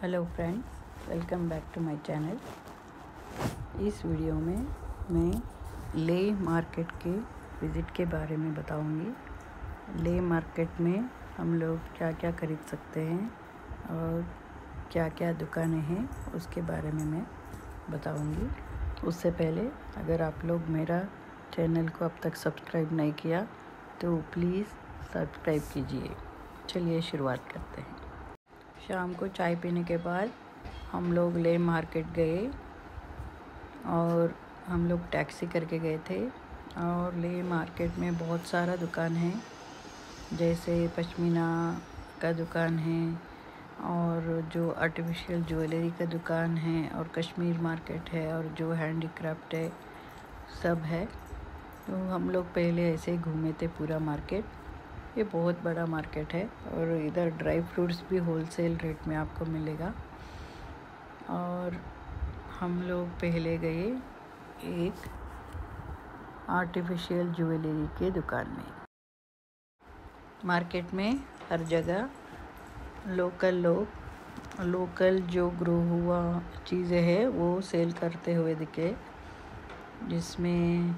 Hello friends welcome back to my channel इस video में मैं ले मार्केट के विज़िट के बारे में बताऊँगी। ले मार्केट में हम लोग क्या क्या खरीद सकते हैं और क्या क्या दुकानें हैं, उसके बारे में मैं बताऊँगी। उससे पहले अगर आप लोग मेरा चैनल को अब तक सब्सक्राइब नहीं किया तो प्लीज़ सब्सक्राइब कीजिए। चलिए शुरुआत करते हैं। शाम को चाय पीने के बाद हम लोग ले मार्केट गए और हम लोग टैक्सी करके गए थे और ले मार्केट में बहुत सारा दुकान है, जैसे पश्मीना का दुकान है और जो आर्टिफिशियल ज्वेलरी का दुकान है और कश्मीर मार्केट है और जो हैंडीक्राफ्ट है, सब है। तो हम लोग पहले ऐसे ही घूमे थे पूरा मार्केट ये बहुत बड़ा मार्केट है और इधर ड्राई फ्रूट्स भी होलसेल रेट में आपको मिलेगा। और हम लोग पहले गए एक आर्टिफिशियल ज्वेलरी के दुकान में। मार्केट में हर जगह लोकल लोग लोकल जो ग्रो हुआ चीज़ें हैं, वो सेल करते हुए दिखे। जिसमें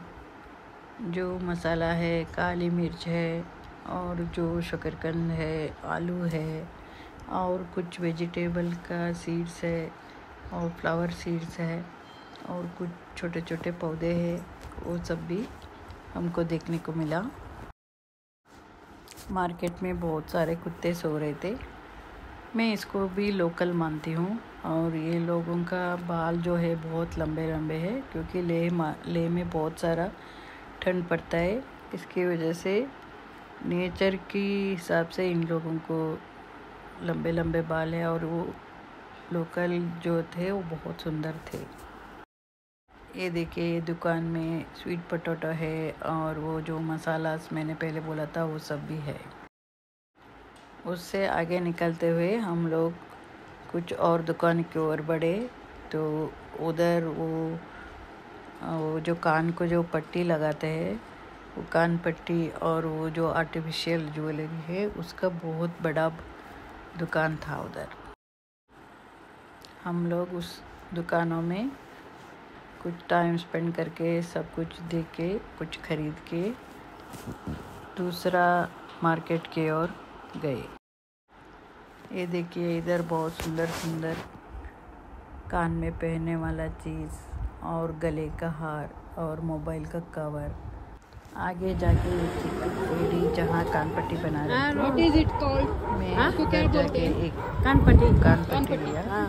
जो मसाला है, काली मिर्च है और जो शकरकंद है, आलू है और कुछ वेजिटेबल का सीड्स है और फ्लावर सीड्स है और कुछ छोटे छोटे पौधे हैं, वो सब भी हमको देखने को मिला। मार्केट में बहुत सारे कुत्ते सो रहे थे। मैं इसको भी लोकल मानती हूँ और ये लोगों का बाल जो है बहुत लंबे लंबे है, क्योंकि लेह लेह में बहुत सारा ठंड पड़ता है। इसकी वजह से नेचर की हिसाब से इन लोगों को लंबे लंबे बाल है और वो लोकल जो थे, वो बहुत सुंदर थे। ये देखिए दुकान में स्वीट पोटैटो है और वो जो मसाला मैंने पहले बोला था, वो सब भी है। उससे आगे निकलते हुए हम लोग कुछ और दुकान की ओर बढ़े। तो उधर वो वो जो कान को जो पट्टी लगाते हैं कान पट्टी और वो जो आर्टिफिशियल ज्वेलरी है, उसका बहुत बड़ा दुकान था उधर। हम लोग उस दुकानों में कुछ टाइम स्पेंड करके, सब कुछ देख के कुछ खरीद के दूसरा मार्केट की ओर गए। ये देखिए, इधर बहुत सुंदर सुंदर कान में पहनने वाला चीज़ और गले का हार और मोबाइल का कवर आगे जाके लेडी जहाँ कान पट्टी बना रही थी। मैं हाँ? जाके एक कान पट्टी कान पट्टी लिया। हाँ।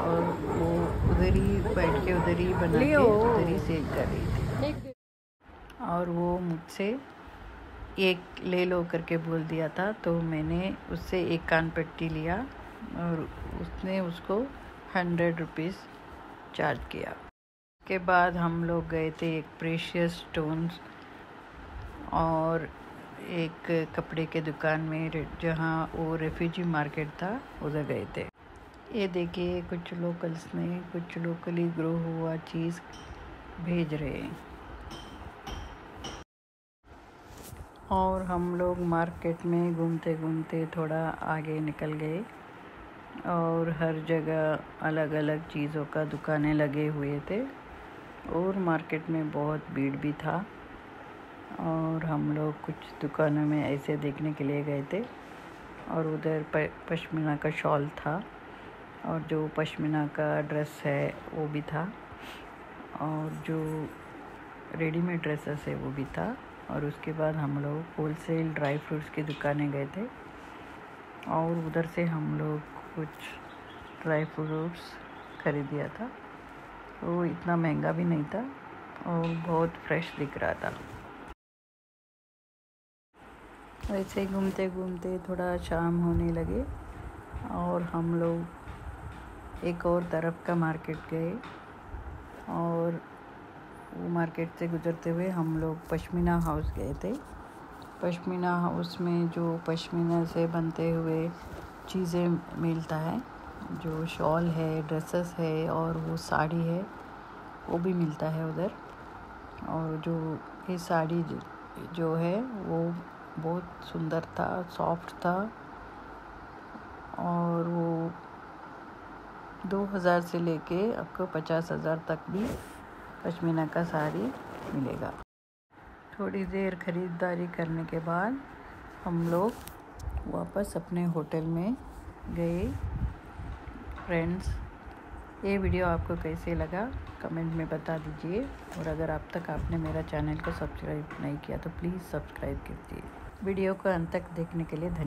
और वो उधर ही बैठ के उधर ही बना के उधर ही सेल कर रही थी। और वो मुझसे एक ले लो करके बोल दिया था तो मैंने उससे एक कान पट्टी लिया और उसने उसको हंड्रेड रुपीज़ चार्ज किया। के बाद हम लोग गए थे एक प्रेशियस स्टोन्स और एक कपड़े के दुकान में जहाँ वो रेफ्यूजी मार्केट था, उधर गए थे। ये देखिए, कुछ लोकल्स ने कुछ लोकली ग्रो हुआ चीज़ भेज रहे हैं। और हम लोग मार्केट में घूमते घूमते थोड़ा आगे निकल गए और हर जगह अलग अलग चीज़ों का दुकानें लगे हुए थे और मार्केट में बहुत भीड़ भी था। और हम लोग कुछ दुकानों में ऐसे देखने के लिए गए थे। और उधर पश्मीना का शॉल था और जो पश्मीना का ड्रेस है वो भी था और जो रेडीमेड ड्रेसेस है वो भी था। और उसके बाद हम लोग होलसेल ड्राई फ्रूट्स की दुकानें गए थे और उधर से हम लोग कुछ ड्राई फ्रूट्स खरीद लिया था। वो इतना महँगा भी नहीं था और बहुत फ्रेश दिख रहा था। वैसे घूमते घूमते थोड़ा शाम होने लगे और हम लोग एक और तरफ़ का मार्केट गए और वो मार्केट से गुज़रते हुए हम लोग पश्मीना हाउस गए थे। पश्मीना हाउस में जो पश्मीना से बनते हुए चीज़ें मिलता है, जो शॉल है, ड्रेसेस है और वो साड़ी है, वो भी मिलता है उधर। और जो ये साड़ी जो है वो बहुत सुंदर था, सॉफ्ट था। और वो दो हज़ार से लेके आपको पचास हज़ार तक भी पशमीना का साड़ी मिलेगा। थोड़ी देर ख़रीदारी करने के बाद हम लोग वापस अपने होटल में गए फ्रेंड्स ये वीडियो आपको कैसे लगा? कमेंट में बता दीजिए। और अगर अब तक आपने मेरा चैनल को सब्सक्राइब नहीं किया तो प्लीज़ सब्सक्राइब कीजिए। वीडियो को अंत तक देखने के लिए धन्यवाद।